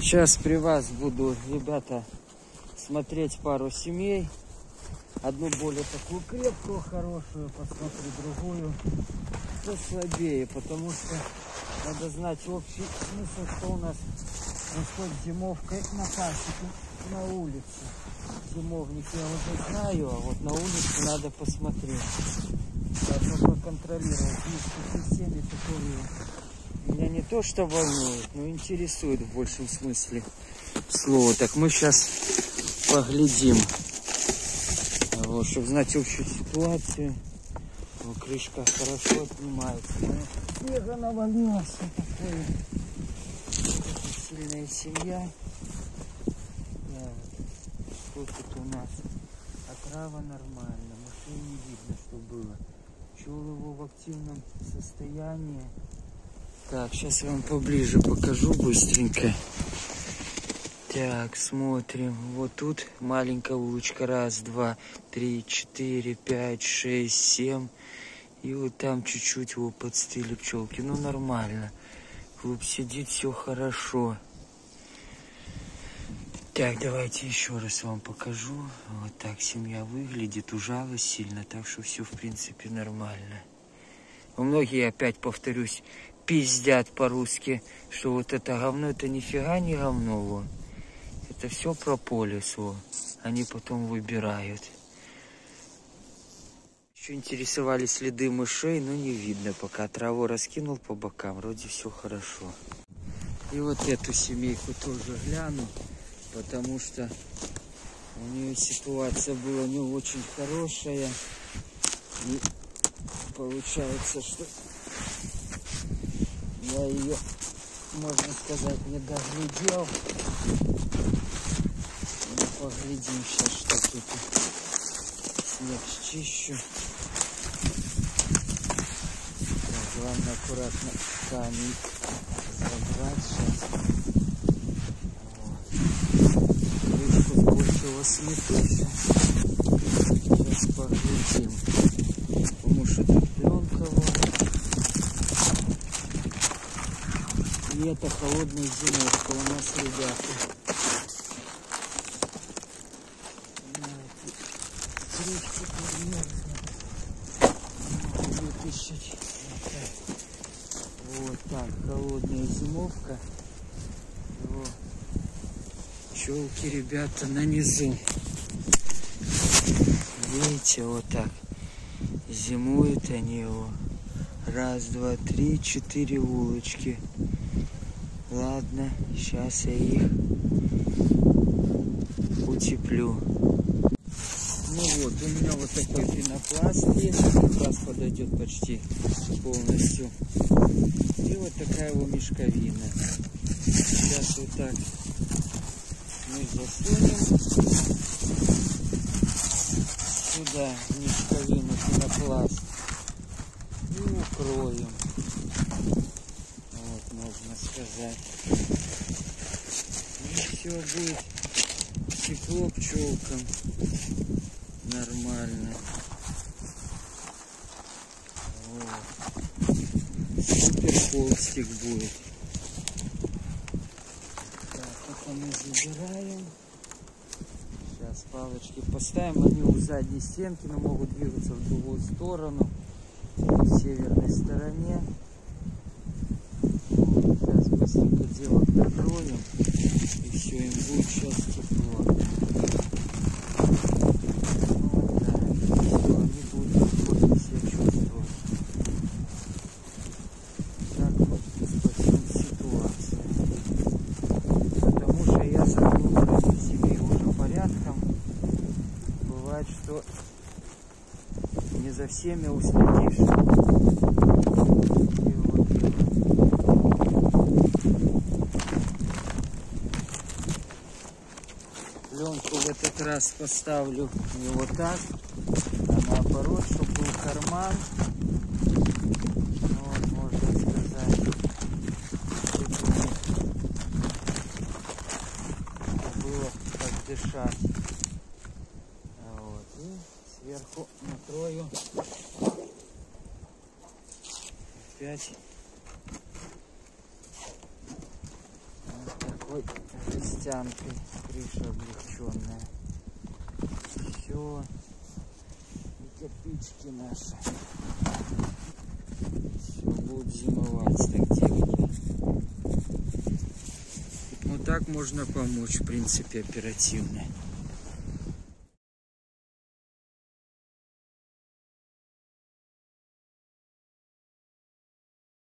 Сейчас при вас буду, ребята, смотреть пару семей. Одну более такую крепкую, хорошую, посмотрю другую послабее, потому что надо знать общий смысл, что у нас происходит зимовкой на пасеке, на улице. Зимовник я уже знаю, а вот на улице надо посмотреть. Заодно проконтролировать. Есть такие семьи, которые меня не то что волнуют, но интересуют в большем смысле слова. Так мы сейчас поглядим. Вот, чтобы знать общую ситуацию. Вот, крышка хорошо отнимается. Снега навалилось. Вот такое. Сильная семья. Да, вот. Что тут у нас? Отрава нормально. Машин не видно, что было. Пчел его в активном состоянии. Так, сейчас я вам поближе покажу быстренько. Так, смотрим. Вот тут маленькая улочка. Раз, два, три, четыре, пять, шесть, семь. И вот там чуть-чуть его подстыли пчелки. Ну, нормально. Клуб сидит, все хорошо. Так, давайте еще раз вам покажу. Вот так семья выглядит. Ужалась сильно, так что все, в принципе, нормально. Многие, опять повторюсь, пиздят по-русски, что вот это говно, это нифига не говно. Во. Это все прополис. Во. Они потом выбирают. Еще интересовали следы мышей, но не видно пока. Траву раскинул по бокам, вроде все хорошо. И вот эту семейку тоже гляну, потому что у нее ситуация была не очень хорошая. И получается, что я ее, можно сказать, не доглядел. Ну, поглядим сейчас, что тут. Снег счищу. Так, главное аккуратно камень забрать сейчас. Вот. Крышку сбросила смету Сейчас поглядим. Потому что тут пленка вот. И это холодная зимовка у нас, ребята. Вот так, холодная зимовка. Его Пчелки, ребята, на низу. Видите, вот так. Зимуют они его. Раз, два, три, четыре улочки. Ладно, сейчас я их утеплю. Ну вот, у меня вот такой пенопласт есть. Пенопласт подойдет почти полностью. И вот такая его мешковина. Сейчас вот так мы засунем сюда мешковину пенопласт и укроем. Можно сказать. И все будет тепло пчелкам. Нормально. Супер холстик будет. Так, это мы забираем. Сейчас палочки поставим. Они у задней стенки, но могут двигаться в другую сторону. В северной стороне. Вот, Сейчас быстренько дело накроем. И все, им будет сейчас тепло. Вот так. Все, они будут комфортно себя чувствовать. Так вот спасем ситуацию. Потому что я смотрю против семьи уже порядком. Бывает, что не за всеми уследишь. И вот, и вот. Пленку в этот раз поставлю не вот так, а наоборот, чтобы был карман. Вот, можно сказать. Чтобы было как дышать. Вот. И сверху накрою. Опять. Вот так такой жестянкой. Крыша облегченная. Все. И кирпичики наши. Все, будут зимовать так делали. Ну так можно помочь, в принципе, оперативно.